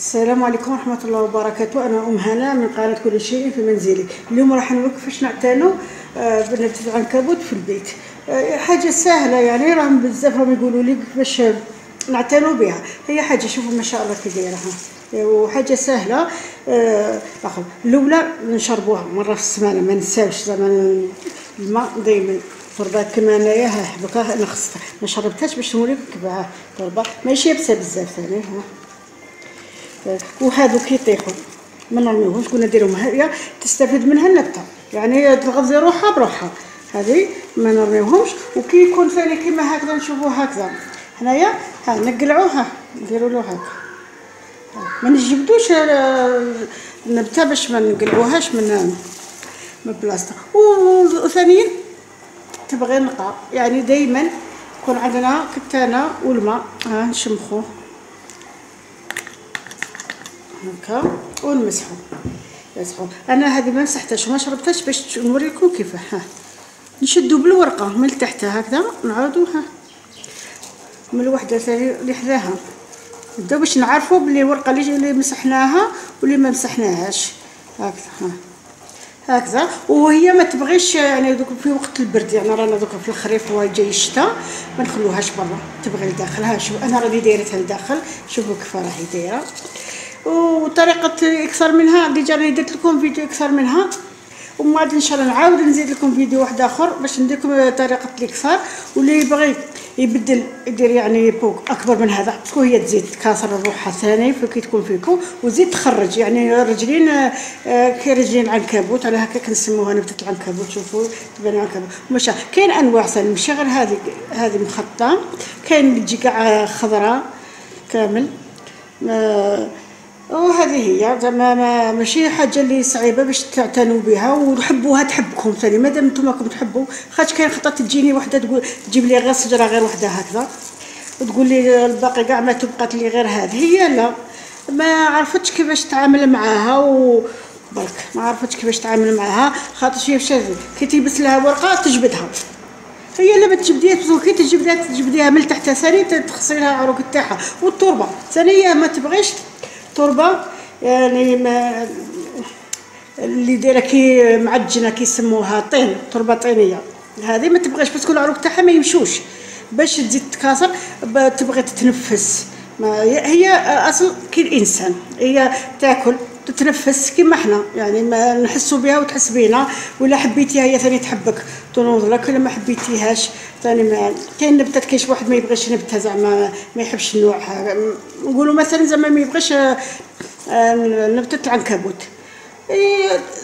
السلام عليكم ورحمة الله وبركاته. أنا أم هنا من قناة كل شيء في منزلي اليوم راح نوريك كيفاش نعتنوا آه، بنبتة العنكبوت في البيت. آه، حاجة سهلة يعني راهم بزاف راهم يقولوا لي كيفاش نعتنوا بها. هي حاجة شوفوا ما شاء الله كي دايرة ها. وحاجة سهلة آه، أخو الأولى نشربوها. مرة في السمانة ما نساوش زعما الماء دايما تربة كما أنايا ها حبكا أنا خصتها ما شربتهاش باش نوريك كيف تربة. ماشي يابسة بزاف ثاني ها. وهذو كيطيحوا ما نرميوهمش كنا نديرهم هي تستفيد منها النبته يعني تغذي روحها بروحها. هذه ما نرميوهمش وكي يكون ثاني كيما هكذا نشوفوه هكذا. هنايا ها نقلعوها نديروا له هكا. ما نجبدوش النبته باش ما نقلعوهاش من من بلاصتها. وثانيا تبغي نقى يعني دائما يكون عندنا كتانة والماء ها نشمخوه. هكا ونمسحو. نمسحو أنا هذه ما مسحتهاش وما شربتهاش باش نوريكم كيف. ها. نشدو بالورقة من تحت هكذا نعاودو ها. من الوحدة ثاني اللي حداها. نبداو باش نعرفوا بلي الورقة اللي مسحناها واللي ما مسحناهاش. هكذا ها. هكذا. وهي ما تبغيش يعني دوك في وقت البرد. يعني رانا دوك في الخريف وجاي الشتاء ما نخلوهاش برا. تبغي لداخل. ها شوف أنا راني دايرتها لداخل. شوفوا كيف راهي دايرة. وطريقة أكثر منها déjà راني درت لكم فيديو أكثر منها. ومن بعد إن شاء الله نعاود نزيد لكم فيديو واحد آخر باش نديركم طريقة الإكثار. واللي يبغي يبدل يدير يعني pot أكبر من هذا parce que هي تزيد تكاثر الروحه ثاني كي تكون فيكم وتزيد تخرج. يعني رجلين آه، كي رجلين عنكبوت على هكا كنسموها نبتة العنكبوت شوفوا تبان عنكبوت مشى كاين أنواع ثاني ماشي غير هذه هذه مخططة. كاين اللي تجي كاع خضراء كامل. آه، وهذه هي. زعما ما ماشي حاجة اللي صعيبة باش تعتنوا بها وتحبوها تحبكم ثاني. مادام نتوما راكم تحبوا خاطر كاين خطات تجيني وحدة تقول تجيب لي غير شجره غير وحدة هكذا. وتقول لي الباقي كاع ما تبقات لي غير هذه. هي لا. ما عرفتش كيفاش تعامل معاها و برك ما عرفتش كيفاش تعامل معاها. خاطر شي كي تيبس لها ورقة تجبدها. هي لا ما تجبديها كي تجبديها تجبديها من تحت ثاني تغسلي لها عروق تاعها والتربة. ثاني ما تبغيش تربه يعني ما اللي دايرة كي معجنة كيسموها طين تربة طينية. هذه ما تبغيش بس تكون العروق تاعها ما يمشوش. باش تزيد تكاثر تبغي تتنفس. ما هي أصل كي الإنسان هي تاكل تتنفس كيما حنا. يعني ما نحسوا بها وتحس بينا. ولا حبيتيها هي ثاني تحبك. تنوض لك. ولا ما حبيتيهاش ثاني ما كاين نبتات كاينش واحد ما يبغيش نبته زعما ما يحبش النوع نقولوا مثلا زعما ما يبغيش آه، نبتة العنكبوت.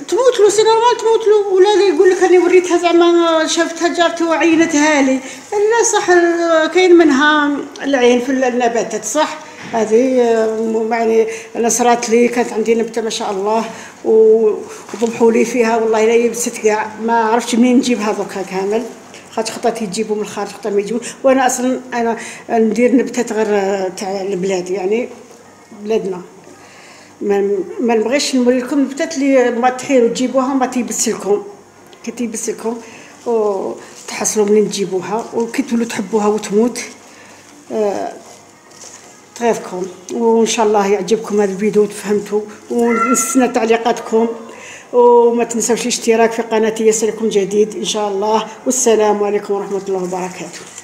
تموت له c'est normal تموت له ولا يقول لك أنا وريتها زعما شافتها جارتي وعينتها لي. لا صح كاين منها العين في النباتات صح؟ هذه يعني أنا صرات لي كانت عندي نبتة ما شاء الله وضبحوا لي فيها والله لا يبست كاع. ما عرفتش منين نجيبها دوكا كامل. خاطر خطات يجيبوا من الخارج خطات ما يجيبوا وأنا أصلا أنا ندير نبتات غير تاع البلاد يعني بلادنا. ما نبغيش نوري لكم نبتات اللي ما تحيروا تجيبوها ما تيبس لكم كي تيبس لكم وتحصلوا منين تجيبوها. وكي تولوا تحبوها وتموت آه تغيظكم وإن شاء الله يعجبكم هذا الفيديو وتفهمتوا. ونستنى تعليقاتكم. وما تنسوش الاشتراك في قناتي يصلكم جديد إن شاء الله. والسلام عليكم ورحمة الله وبركاته.